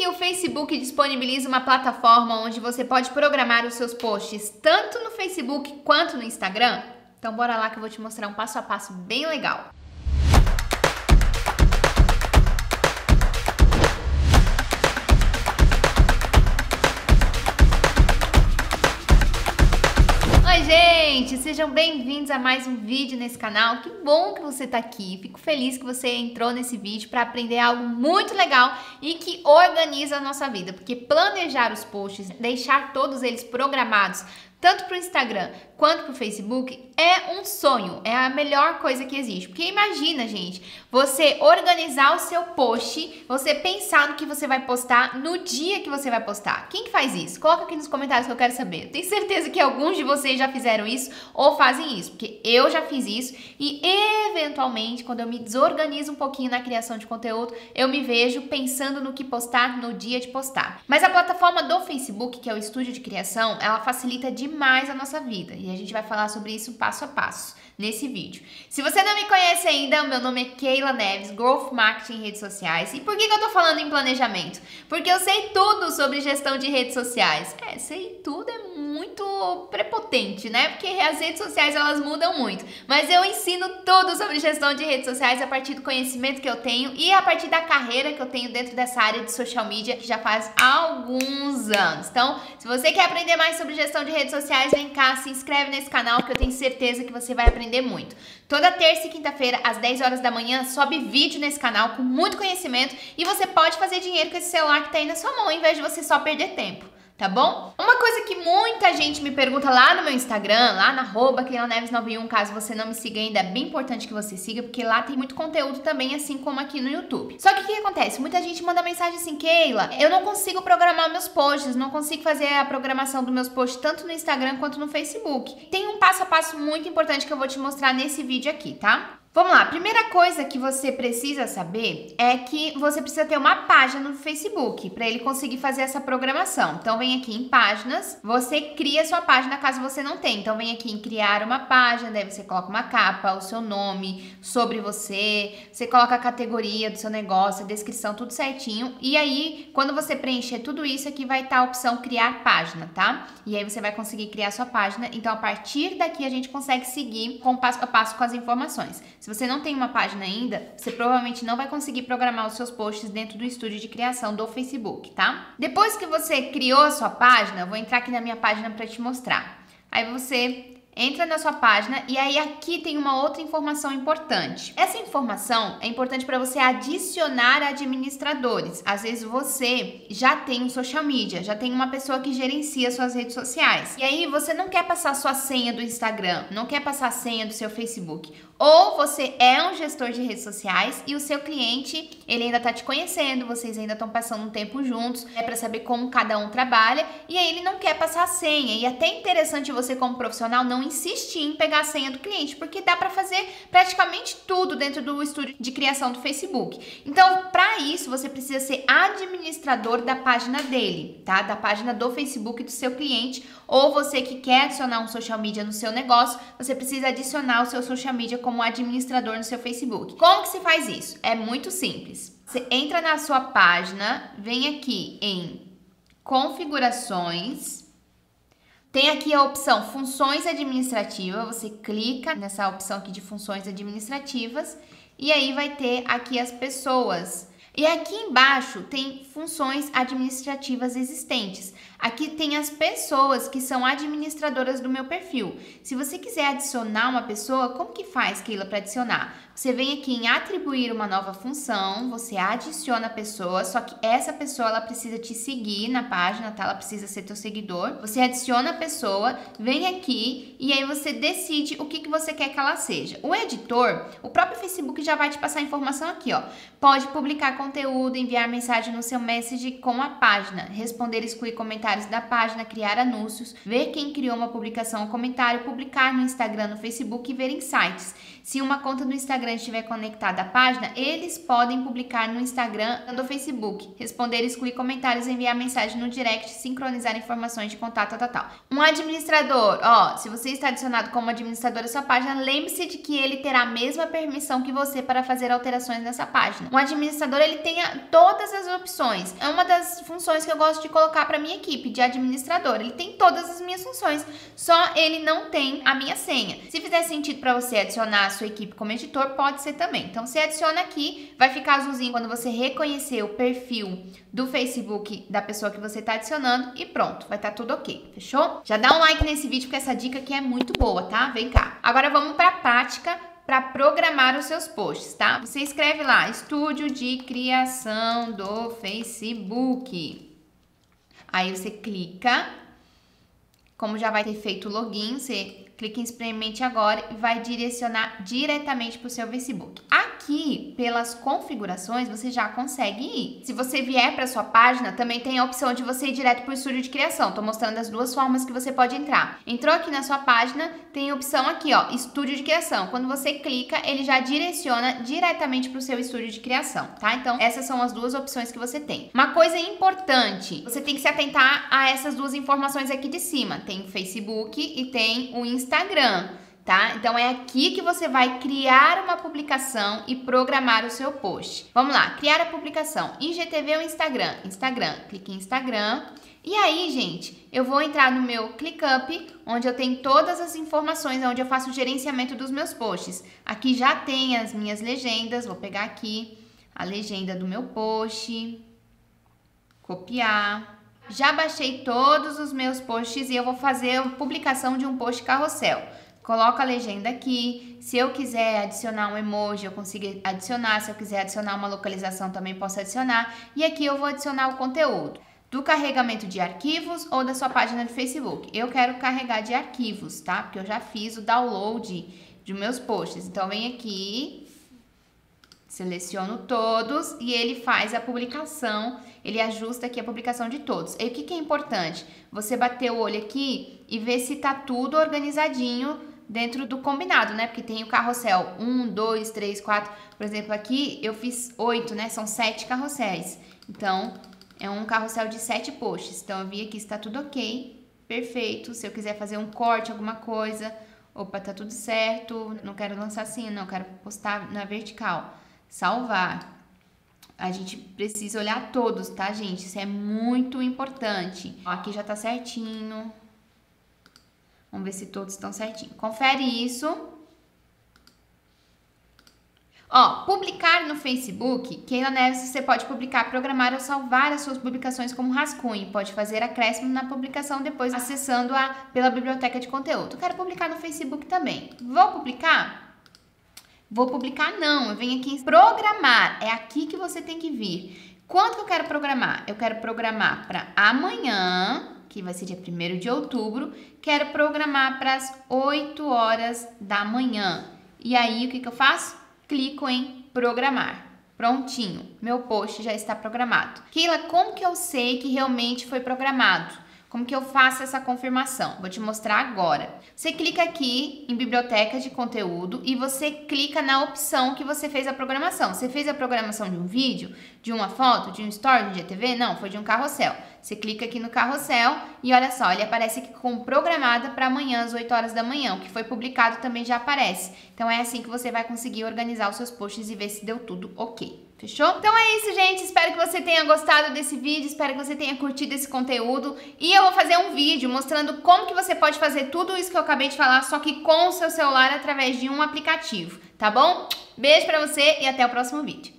que o Facebook disponibiliza uma plataforma onde você pode programar os seus posts tanto no Facebook quanto no Instagram? Então bora lá que eu vou te mostrar um passo a passo bem legal. Gente! Sejam bem-vindos a mais um vídeo nesse canal. Que bom que você está aqui. Fico feliz que você entrou nesse vídeo para aprender algo muito legal e que organiza a nossa vida, porque planejar os posts, deixar todos eles programados, tanto para o Instagram quanto para o Facebook, é um sonho, é a melhor coisa que existe. Porque imagina, gente, você organizar o seu post, você pensar no que você vai postar no dia que você vai postar. Quem que faz isso? Coloca aqui nos comentários que eu quero saber. tenho certeza que alguns de vocês já fizeram isso ou fazem isso, porque eu já fiz isso e eventualmente, quando eu me desorganizo um pouquinho na criação de conteúdo, eu me vejo pensando no que postar no dia de postar. Mas a plataforma do Facebook, que é o estúdio de criação, ela facilita demais a nossa vida. E a gente vai falar sobre isso passo a passo nesse vídeo. Se você não me conhece ainda, meu nome é Keila Neves, Growth Marketing em redes sociais. E por que, que eu tô falando em planejamento? Porque eu sei tudo sobre gestão de redes sociais. É, sei tudo é muito prepotente, né? Porque as redes sociais elas mudam muito. Mas eu ensino tudo sobre gestão de redes sociais a partir do conhecimento que eu tenho e a partir da carreira que eu tenho dentro dessa área de social media que já faz alguns anos. Então, se você quer aprender mais sobre gestão de redes sociais, vem cá, se inscreve nesse canal que eu tenho certeza que você vai aprender muito. Toda terça e quinta-feira, às 10 horas da manhã, sobe vídeo nesse canal com muito conhecimento e você pode fazer dinheiro com esse celular que tá aí na sua mão, em vez de você só perder tempo tá bom? Uma coisa que muita gente me pergunta lá no meu Instagram, lá na arroba Neves91, caso você não me siga ainda, é bem importante que você siga, porque lá tem muito conteúdo também, assim como aqui no YouTube. Só que o que acontece? Muita gente manda mensagem assim, Keila, eu não consigo programar meus posts, não consigo fazer a programação dos meus posts tanto no Instagram quanto no Facebook. Tem um passo a passo muito importante que eu vou te mostrar nesse vídeo aqui, tá? Vamos lá, primeira coisa que você precisa saber é que você precisa ter uma página no Facebook para ele conseguir fazer essa programação. Então vem aqui em páginas, você cria sua página caso você não tenha. Então vem aqui em criar uma página, daí você coloca uma capa, o seu nome, sobre você, você coloca a categoria do seu negócio, a descrição, tudo certinho. E aí, quando você preencher tudo isso aqui vai estar tá a opção criar página, tá? E aí você vai conseguir criar sua página. Então a partir daqui a gente consegue seguir com passo a passo com as informações. Se você não tem uma página ainda, você provavelmente não vai conseguir programar os seus posts dentro do estúdio de criação do Facebook, tá? Depois que você criou a sua página, eu vou entrar aqui na minha página para te mostrar. Aí você entra na sua página e aí aqui tem uma outra informação importante. Essa informação é importante para você adicionar administradores. Às vezes você já tem um social media, já tem uma pessoa que gerencia suas redes sociais. E aí você não quer passar sua senha do Instagram, não quer passar a senha do seu Facebook. Ou você é um gestor de redes sociais e o seu cliente, ele ainda tá te conhecendo, vocês ainda estão passando um tempo juntos, é para saber como cada um trabalha, e aí ele não quer passar a senha. E é até interessante você como profissional não insistir em pegar a senha do cliente, porque dá para fazer praticamente tudo dentro do estúdio de criação do Facebook. Então, para isso, você precisa ser administrador da página dele, tá? Da página do Facebook do seu cliente, ou você que quer adicionar um social media no seu negócio, você precisa adicionar o seu social media como administrador no seu Facebook. Como que se faz isso? É muito simples. Você entra na sua página, vem aqui em configurações, tem aqui a opção funções administrativas, você clica nessa opção aqui de funções administrativas e aí vai ter aqui as pessoas. E aqui embaixo tem funções administrativas existentes. Aqui tem as pessoas que são administradoras do meu perfil. Se você quiser adicionar uma pessoa, como que faz, Keila, para adicionar? Você vem aqui em atribuir uma nova função, você adiciona a pessoa, só que essa pessoa ela precisa te seguir na página, tá? Ela precisa ser teu seguidor. Você adiciona a pessoa, vem aqui e aí você decide o que, que você quer que ela seja. O editor, o próprio Facebook já vai te passar a informação aqui, ó. Pode publicar conteúdo, enviar mensagem no seu message com a página, responder, excluir comentários da página, criar anúncios, ver quem criou uma publicação ou comentário, publicar no Instagram, no Facebook e ver insights. Se uma conta do Instagram Instagram estiver conectado à página, eles podem publicar no Instagram do Facebook, responder, excluir comentários, enviar mensagem no direct, sincronizar informações de contato, tal, tal. Um administrador, ó, se você está adicionado como administrador da sua página, lembre-se de que ele terá a mesma permissão que você para fazer alterações nessa página. Um administrador, ele tem todas as opções. É uma das funções que eu gosto de colocar para minha equipe de administrador. Ele tem todas as minhas funções, só ele não tem a minha senha. Se fizer sentido para você adicionar a sua equipe como editor, pode ser também. Então, você adiciona aqui, vai ficar azulzinho quando você reconhecer o perfil do Facebook da pessoa que você está adicionando e pronto, vai estar tá tudo ok, fechou? Já dá um like nesse vídeo porque essa dica aqui é muito boa, tá? Vem cá. Agora vamos para a prática para programar os seus posts, tá? Você escreve lá, estúdio de criação do Facebook. Aí você clica, como já vai ter feito o login, você clica em experimente agora e vai direcionar diretamente para o seu Facebook. Aqui, pelas configurações, você já consegue ir. Se você vier para sua página, também tem a opção de você ir direto para o estúdio de criação. Estou mostrando as duas formas que você pode entrar. Entrou aqui na sua página, tem a opção aqui, ó, estúdio de criação. Quando você clica, ele já direciona diretamente para o seu estúdio de criação, tá? Então, essas são as duas opções que você tem. Uma coisa importante, você tem que se atentar a essas duas informações aqui de cima. Tem o Facebook e tem o Instagram, tá? Então é aqui que você vai criar uma publicação e programar o seu post. Vamos lá, criar a publicação. IGTV ou Instagram? Instagram. Clique em Instagram. E aí, gente, eu vou entrar no meu ClickUp, onde eu tenho todas as informações, onde eu faço o gerenciamento dos meus posts. Aqui já tem as minhas legendas, vou pegar aqui a legenda do meu post, copiar, já baixei todos os meus posts e eu vou fazer a publicação de um post carrossel. Coloco a legenda aqui. Se eu quiser adicionar um emoji, eu consigo adicionar. Se eu quiser adicionar uma localização, também posso adicionar. E aqui eu vou adicionar o conteúdo do carregamento de arquivos ou da sua página de Facebook. Eu quero carregar de arquivos, tá? Porque eu já fiz o download de meus posts. Então, vem aqui, Seleciono todos e ele faz a publicação, ele ajusta aqui a publicação de todos. E o que, que é importante? Você bater o olho aqui e ver se tá tudo organizadinho dentro do combinado, né? Porque tem o carrossel 1, 2, 3, 4. Por exemplo, aqui eu fiz 8, né? São 7 carrosséis. Então, é um carrossel de 7 posts. Então, eu vi aqui se tá tudo ok, perfeito. Se eu quiser fazer um corte, alguma coisa, opa, tá tudo certo. Não quero lançar assim, não, quero postar na vertical salvar. A gente precisa olhar todos, tá, gente? Isso é muito importante. Ó, aqui já tá certinho. Vamos ver se todos estão certinho. Confere isso. Ó, publicar no Facebook, Keila Neves, você pode publicar, programar ou salvar as suas publicações como rascunho. Pode fazer acréscimo na publicação depois acessando-a pela biblioteca de conteúdo. Quero publicar no Facebook também. Vou publicar? Vou publicar? Não, eu venho aqui em programar. É aqui que você tem que vir. Quanto que eu quero programar? Eu quero programar para amanhã, que vai ser dia 1 de outubro. Quero programar para as 8 horas da manhã. E aí, o que, que eu faço? Clico em programar. Prontinho, meu post já está programado. Keila, como que eu sei que realmente foi programado? Como que eu faço essa confirmação? Vou te mostrar agora. Você clica aqui em biblioteca de conteúdo e você clica na opção que você fez a programação. Você fez a programação de um vídeo, de uma foto, de um story, de um GTV? Não, foi de um carrossel. Você clica aqui no carrossel e olha só, ele aparece aqui como programada para amanhã às 8 horas da manhã. O que foi publicado também já aparece. Então é assim que você vai conseguir organizar os seus posts e ver se deu tudo ok. Fechou? Então é isso, gente. Espero que você tenha gostado desse vídeo, espero que você tenha curtido esse conteúdo. E eu vou fazer um vídeo mostrando como que você pode fazer tudo isso que eu acabei de falar, só que com o seu celular através de um aplicativo, tá bom? Beijo pra você e até o próximo vídeo.